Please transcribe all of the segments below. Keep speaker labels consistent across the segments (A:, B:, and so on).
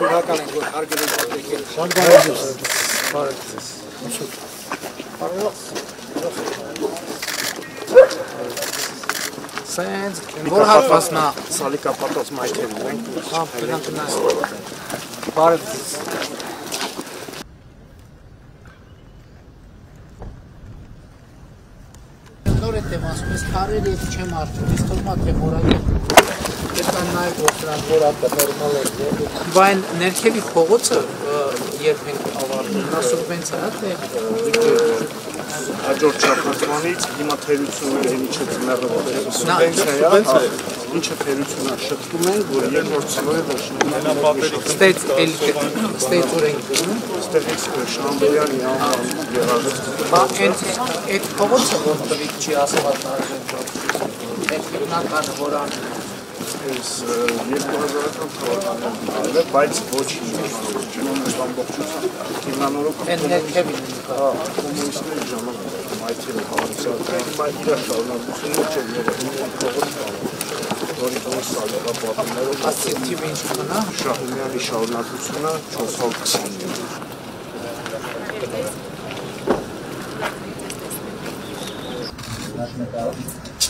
A: Շնորհակալ ենք, որ հարգել եք եկել։
B: Շատ բարի ձեզ։ Բարի ձեզ։ Սենց
A: Որ հատվածն է սալիկապատած մայթերն ենք։
B: հա բնակ նայ։ Բարի ձեզ։
C: նոր է տեմ ասում ես քարեր ես չեմ արդյուն ես թողնա թե որակը Այդքան նաև որ դրան որակը նորմալ է
B: Բայն ներքևի փողոցը երբ ենք ավարտում, նա սուբվենցիա է թե
A: Հաջորդ շաբաթվանից հիմա թերությունները ինչը ծմերը սուբվենցիա է, ինչը թերությունա շտկում են, որ երկրորդ ծնողը դաշնային
B: Ստեյց էլ ստեյց օրենք դնում։
A: ստեղից Շամբելյանի անվան եղած
B: Բա այդ այդ փողոցը որ տվիք չի ասված արժեք։ Այդ հիմնականը որ ան
A: այս 2000-ական թվականին արել, բայց ոչ ճնոմս ամբողջությամբ հիմնանորոգ
B: այն ներքևին
A: հա կոմունիստների ժամանակ մայթերը հավաքեցել հիմա իր շարունակությունը չէ երբ փողոց որի դուրս սալեղա պատումներով
B: ասիստիվ ինչ կնա։
A: Շահումյանի շարունակությունը 420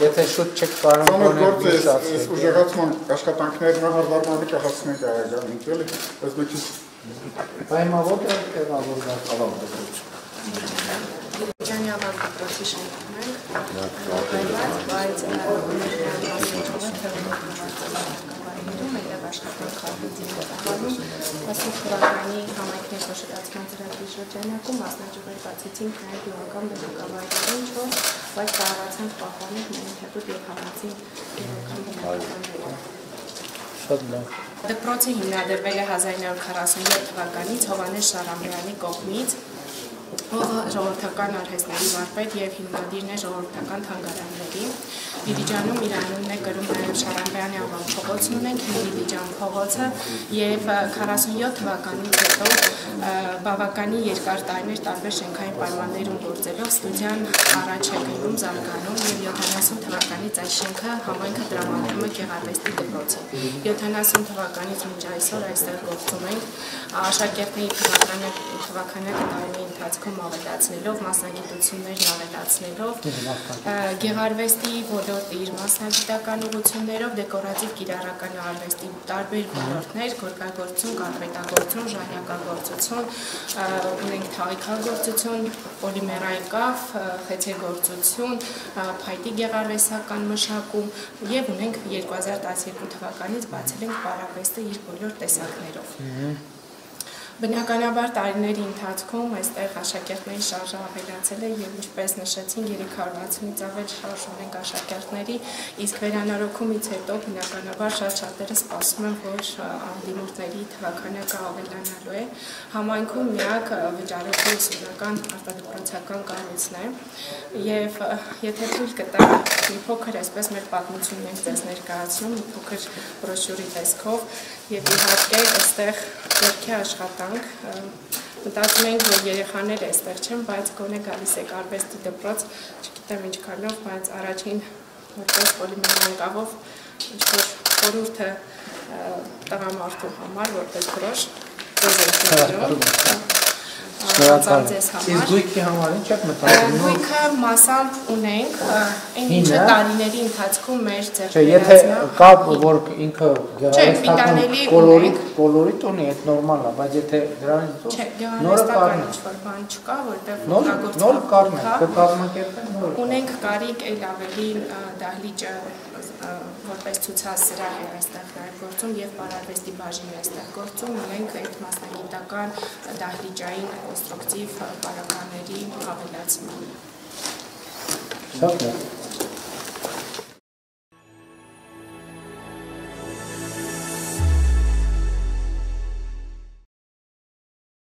B: Եթե շուտ չեք կարող
D: է, այս ուժեղացման աշխատանքներն հարվարմանը կհասնեն կարական, էլի, բայց մի քիչ
B: որտեղ տեղավորված
E: Ջանի ավան դպրոցի շենքում ենք, հայված, բայց ներկայացումը թվերում այդտեղ աշխատանք խաղիցին հետահանում, ասում սոշիալացման ծրագրի շրջանակում մասնաճյուղեր բացեցինք նաև յուղական բնակավայրերին չոր, բայց կարողացանք պահպանել միայն հետուտ եւ հավացին յուղական բնակավայրերը։
B: Շատ լավ։
E: Դպրոցը հիմնադրվել է 1947 թվականից Հովանես Շարամյանի կողմից, ով ժողովրդական արհեստների վարպետ եւ հիմնադիրն է ժողովրդական թանգարանների։ Դիլիջանում իր անունն է կրում նաեւ Շարամյանի անվան փողոցն ունենք, Դիլիջան փողոցը եւ 47 թվականից հետո բավականին երկար տարիներ տարբեր շենքային պայմաններում գործելով ստուդիան առաջ է գնում զարգանում եւ 70 թվականից այս շենքը համայնքը տրամադրում է գեղարվեստի դպրոցին։ 70 թվականից մինչ այսօր այստեղ գործում ենք աշակերտների թվականը թվականակը տարիների ընթացքում ավելացնելով, մասնագիտություններն ավելացնելով, գեղարվեստի ոլորտի իր մասնագիտական ուղղություններով դեկորատիվ կիրառական արվեստի տարբեր ոլորտներ, գորգագործություն, կարպետագործություն, ժանյակագործություն, ունենք թաղիքագործություն, պոլիմերային կավ, խեցեգործություն, փայտի գեղարվեստական մշակում եւ ունենք 2012 թվականից բացել ենք պարավեստը իր բոլոր տեսակներով։ Բնականաբար տարիների ընթացքում այստեղ աշակերտների շարժը ավելացել է եւ ինչպես նշեցին 360-ից ավել շարժ ունենք աշակերտների, իսկ վերանորոգումից հետո բնականաբար շատ շատերը սպասում են, որ անդիմորդների թվականակը ավելանալու է։ Համայնքում միակ վճարելու ուսումնական արտադրոցական կառույցն է եւ եթե թույլ կտա մի փոքր այսպես մեր պատմությունն ենք ձեզ ներկայացնում, մի փոքր բրոշյուրի տեսքով եւ իհարկե այստեղ երկի աշխատանք մտածում ենք, որ երեխաները այստեղ չեն, բայց գոնե գալիս է արվեստի դպրոց, չգիտեմ ինչքանով, բայց առաջին որպես պոլիմերային կավով ինչ-որ խորհուրդը տղամարդու համար, որպես ենք ներում
B: Շնորհակալ եմ։ Իսկ գույքի համար ինչ եք մտածում։
E: Գույքը մասամբ ունենք, այն ինչը տարիների ընթացքում մեր
B: Չէ, եթե կա որ ինքը գեղարվեստական կոլորիտ, կոլորիտ ունի, այդ նորմալ է, բայց եթե դրանից
E: Չէ,
B: նորը կառնի։
E: ինչ-որ բան չկա, որտեղ
B: Նոր նոր կառնի, կկազմակերպեն նոր։
E: Ունենք կարիք այլ ավելի դահլիճը որպես ցուցասրահ է այստեղ նաև գործում եւ պարարվեստի բաժին է այստեղ գործում, ունենք այդ մասնագիտական դահլիճային կոնստրուկտիվ պարագաների ավելացման։
B: Շատ լավ։